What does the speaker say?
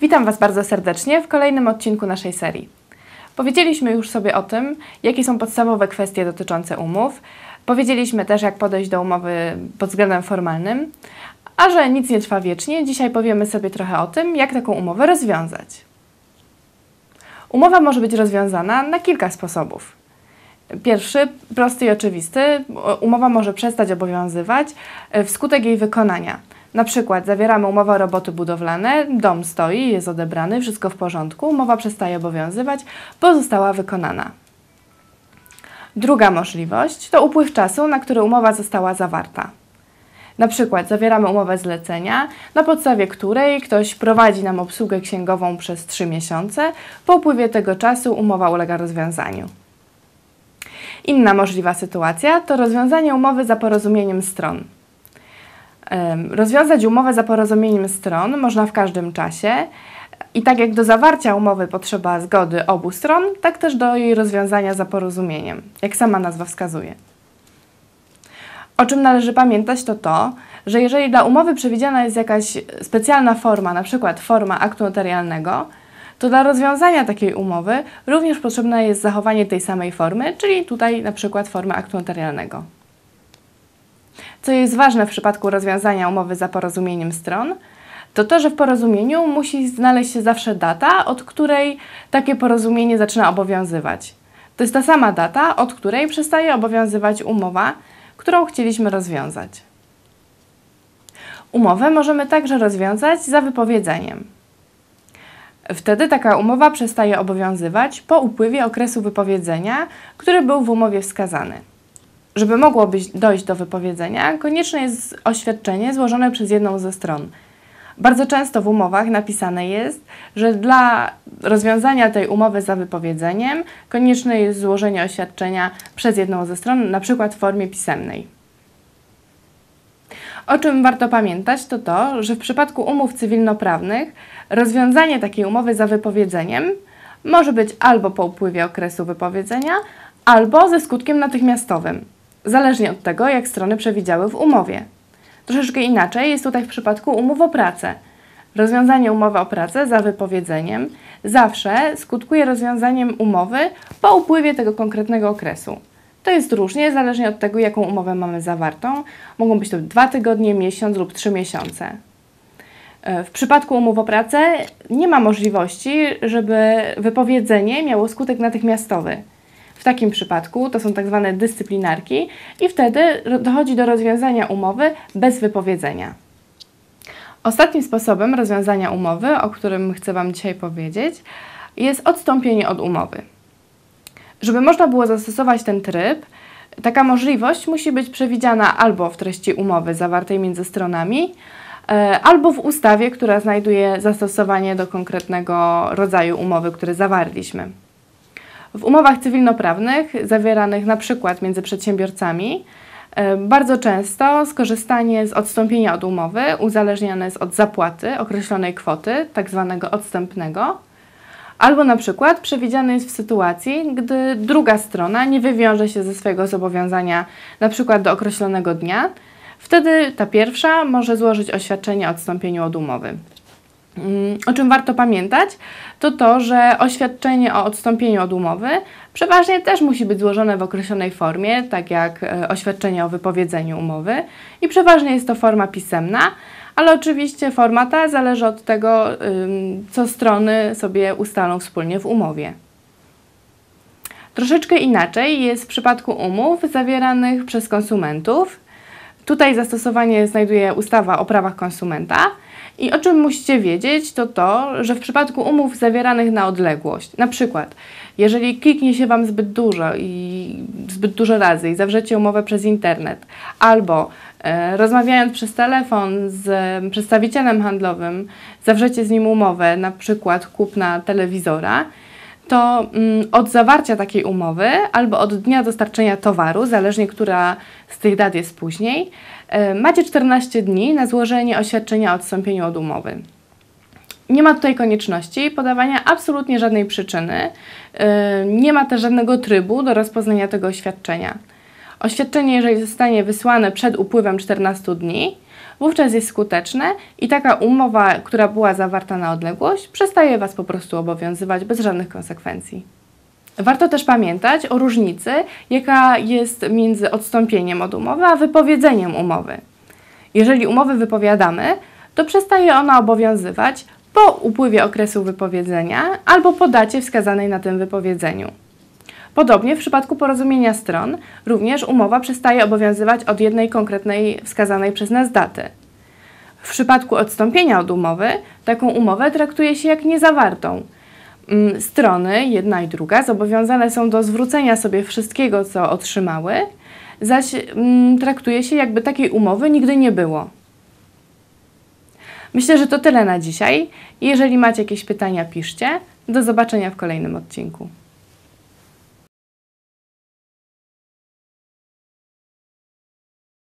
Witam Was bardzo serdecznie w kolejnym odcinku naszej serii. Powiedzieliśmy już sobie o tym, jakie są podstawowe kwestie dotyczące umów. Powiedzieliśmy też, jak podejść do umowy pod względem formalnym. A że nic nie trwa wiecznie, dzisiaj powiemy sobie trochę o tym, jak taką umowę rozwiązać. Umowa może być rozwiązana na kilka sposobów. Pierwszy, prosty i oczywisty, umowa może przestać obowiązywać wskutek jej wykonania. Na przykład zawieramy umowę o roboty budowlane, dom stoi, jest odebrany, wszystko w porządku, umowa przestaje obowiązywać, bo została wykonana. Druga możliwość to upływ czasu, na który umowa została zawarta. Na przykład zawieramy umowę zlecenia, na podstawie której ktoś prowadzi nam obsługę księgową przez 3 miesiące. Po upływie tego czasu umowa ulega rozwiązaniu. Inna możliwa sytuacja to rozwiązanie umowy za porozumieniem stron. Rozwiązać umowę za porozumieniem stron można w każdym czasie i tak jak do zawarcia umowy potrzeba zgody obu stron, tak też do jej rozwiązania za porozumieniem, jak sama nazwa wskazuje. O czym należy pamiętać to to, że jeżeli dla umowy przewidziana jest jakaś specjalna forma, przykład forma aktu notarialnego, to dla rozwiązania takiej umowy również potrzebne jest zachowanie tej samej formy, czyli tutaj na przykład formy aktu notarialnego. Co jest ważne w przypadku rozwiązania umowy za porozumieniem stron, to to, że w porozumieniu musi znaleźć się zawsze data, od której takie porozumienie zaczyna obowiązywać. To jest ta sama data, od której przestaje obowiązywać umowa, którą chcieliśmy rozwiązać. Umowę możemy także rozwiązać za wypowiedzeniem. Wtedy taka umowa przestaje obowiązywać po upływie okresu wypowiedzenia, który był w umowie wskazany. Żeby mogło być, dojść do wypowiedzenia, konieczne jest oświadczenie złożone przez jedną ze stron. Bardzo często w umowach napisane jest, że dla rozwiązania tej umowy za wypowiedzeniem konieczne jest złożenie oświadczenia przez jedną ze stron, na przykład w formie pisemnej. O czym warto pamiętać, to to, że w przypadku umów cywilnoprawnych rozwiązanie takiej umowy za wypowiedzeniem może być albo po upływie okresu wypowiedzenia, albo ze skutkiem natychmiastowym zależnie od tego, jak strony przewidziały w umowie. Troszeczkę inaczej jest tutaj w przypadku umów o pracę. Rozwiązanie umowy o pracę za wypowiedzeniem zawsze skutkuje rozwiązaniem umowy po upływie tego konkretnego okresu. To jest różnie, zależnie od tego, jaką umowę mamy zawartą. Mogą być to dwa tygodnie, miesiąc lub trzy miesiące. E, w przypadku umów o pracę nie ma możliwości, żeby wypowiedzenie miało skutek natychmiastowy. W takim przypadku to są tak zwane dyscyplinarki i wtedy dochodzi do rozwiązania umowy bez wypowiedzenia. Ostatnim sposobem rozwiązania umowy, o którym chcę Wam dzisiaj powiedzieć, jest odstąpienie od umowy. Żeby można było zastosować ten tryb, taka możliwość musi być przewidziana albo w treści umowy zawartej między stronami, e, albo w ustawie, która znajduje zastosowanie do konkretnego rodzaju umowy, który zawarliśmy. W umowach cywilnoprawnych zawieranych na przykład między przedsiębiorcami e, bardzo często skorzystanie z odstąpienia od umowy uzależniane jest od zapłaty określonej kwoty, tak zwanego odstępnego, albo na przykład przewidziane jest w sytuacji, gdy druga strona nie wywiąże się ze swojego zobowiązania na przykład do określonego dnia, wtedy ta pierwsza może złożyć oświadczenie o odstąpieniu od umowy. Mm, o czym warto pamiętać, to to, że oświadczenie o odstąpieniu od umowy przeważnie też musi być złożone w określonej formie, tak jak e, oświadczenie o wypowiedzeniu umowy i przeważnie jest to forma pisemna, ale oczywiście forma ta zależy od tego, co strony sobie ustalą wspólnie w umowie. Troszeczkę inaczej jest w przypadku umów zawieranych przez konsumentów. Tutaj zastosowanie znajduje ustawa o prawach konsumenta – i o czym musicie wiedzieć, to to, że w przypadku umów zawieranych na odległość, na przykład, jeżeli kliknie się Wam zbyt dużo i zbyt dużo razy i zawrzecie umowę przez internet, albo e, rozmawiając przez telefon z przedstawicielem handlowym, zawrzecie z nim umowę, na przykład kupna telewizora, to mm, od zawarcia takiej umowy albo od dnia dostarczenia towaru, zależnie która z tych dat jest później, e, macie 14 dni na złożenie oświadczenia o odstąpieniu od umowy. Nie ma tutaj konieczności podawania absolutnie żadnej przyczyny, e, nie ma też żadnego trybu do rozpoznania tego oświadczenia. Oświadczenie, jeżeli zostanie wysłane przed upływem 14 dni, wówczas jest skuteczne i taka umowa, która była zawarta na odległość, przestaje Was po prostu obowiązywać bez żadnych konsekwencji. Warto też pamiętać o różnicy, jaka jest między odstąpieniem od umowy a wypowiedzeniem umowy. Jeżeli umowę wypowiadamy, to przestaje ona obowiązywać po upływie okresu wypowiedzenia albo po dacie wskazanej na tym wypowiedzeniu. Podobnie w przypadku porozumienia stron również umowa przestaje obowiązywać od jednej konkretnej wskazanej przez nas daty. W przypadku odstąpienia od umowy taką umowę traktuje się jak niezawartą. Mm, Strony, jedna i druga, zobowiązane są do zwrócenia sobie wszystkiego, co otrzymały, zaś mm, traktuje się jakby takiej umowy nigdy nie było. Myślę, że to tyle na dzisiaj. Jeżeli macie jakieś pytania, piszcie. Do zobaczenia w kolejnym odcinku.